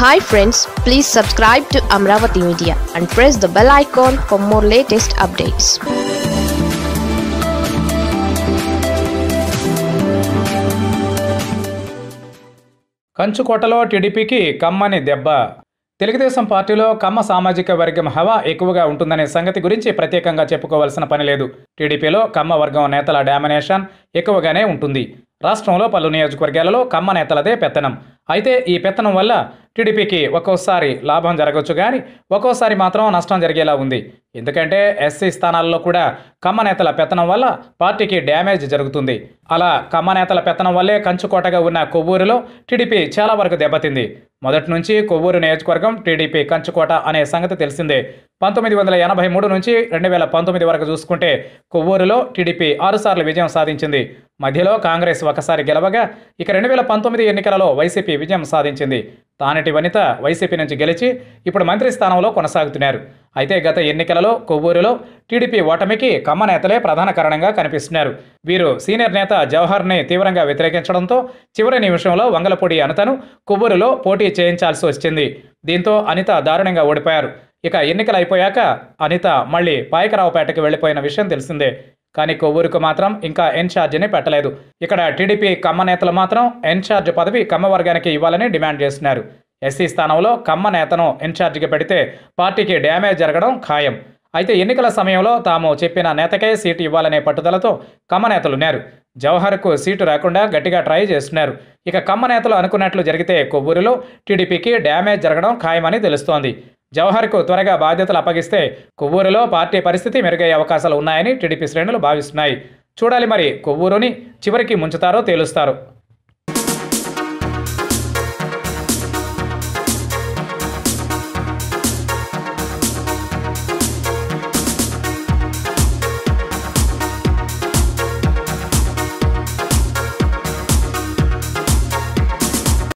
Hi friends please subscribe to Amaravati media and press the bell icon for more latest updates కంచుకోటలో టీడీపీకి కమ్మని దెబ్బ. తెలుగుదేశం పార్టీలో కమ్మ సామాజిక వర్గం హవా ఎక్కువగా ఉంటుందనే సంగతి గురించి ప్రత్యేకంగా చెప్పుకోవాల్సిన పని లేదు. టీడీపీలో కమ్మ వర్గం నేతల డామినేషన్ ఎక్కువగానే ఉంటుంది. రాష్ట్రంలో పలు నియోజకవర్గాలలో కమ్మ నేతలదే పెత్తనం. అయితే ఈ పెత్తనం వల్ల టీడీపీకి ఒక్కోసారి లాభం జరగవచ్చు కానీ ఒక్కోసారి మాత్రం నష్టం జరిగేలా ఉంది. ఎందుకంటే ఎస్సీ స్థానాల్లో కూడా కమ్మ నేతల పెత్తనం వల్ల పార్టీకి డ్యామేజ్ జరుగుతుంది. అలా కమ్మ నేతల పెత్తనం వల్లే కంచుకోటగా ఉన్న కొవ్వూరులో టీడీపీ చాలా వరకు దెబ్బతింది. మొదటి నుంచి కొవ్వూరు నియోజకవర్గం టీడీపీ కంచుకోట అనే సంగతి తెలిసిందే. పంతొమ్మిది వందల ఎనభై మూడు నుంచి రెండు వేల పంతొమ్మిది వరకు చూసుకుంటే కొవ్వూరులో టీడీపీ ఆరుసార్లు విజయం సాధించింది. మధ్యలో కాంగ్రెస్ ఒకసారి గెలవగా ఇక రెండు వేల పంతొమ్మిది ఎన్నికలలో వైసీపీ విజయం సాధించింది. తానటి వనిత వైసీపీ నుంచి గెలిచి ఇప్పుడు మంత్రి స్థానంలో కొనసాగుతున్నారు. అయితే గత ఎన్నికలలో కొవ్వూరులో టీడీపీ ఓటమికి కమ్మ నేతలే ప్రధాన కారణంగా కనిపిస్తున్నారు. వీరు సీనియర్ నేత జవహర్ని తీవ్రంగా వ్యతిరేకించడంతో చివరి నిమిషంలో వంగలపూడి అనితను కొవ్వూరులో పోటీ చేయించాల్సి వచ్చింది. దీంతో అనిత దారుణంగా ఓడిపోయారు. ఇక ఎన్నికలు అయిపోయాక అనిత మళ్ళీ పాయకరావుపేటకి వెళ్ళిపోయిన విషయం తెలిసిందే. కానీ కొవ్వూరుకు మాత్రం ఇంకా ఎన్ఛార్జిని పెట్టలేదు. ఇక్కడ టీడీపీ కమ్మ నేతలు మాత్రం ఎన్ఛార్జ్ పదవి కమ్మ వర్గానికి ఇవ్వాలని డిమాండ్ చేస్తున్నారు. ఎస్సీ స్థానంలో కమ్మ నేతను ఇన్ఛార్జిగా పెడితే పార్టీకి డ్యామేజ్ జరగడం ఖాయం. అయితే ఎన్నికల సమయంలో తాము చెప్పిన నేతకే సీటు ఇవ్వాలనే పట్టుదలతో కమ్మ నేతలున్నారు జవహర్కు సీటు రాకుండా గట్టిగా ట్రై చేస్తున్నారు. ఇక కమ్మ నేతలు అనుకున్నట్లు జరిగితే కొవ్వూరులో టీడీపీకి డ్యామేజ్ జరగడం ఖాయమని తెలుస్తోంది. జవహర్కు త్వరగా బాధ్యతలు అప్పగిస్తే కొవ్వూరులో పార్టీ పరిస్థితి మెరుగయ్యే అవకాశాలు ఉన్నాయని టీడీపీ శ్రేణులు భావిస్తున్నాయి. చూడాలి మరి కొవ్వూరుని చివరికి ముంచుతారో తేలుస్తారు.